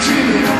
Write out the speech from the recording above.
dreaming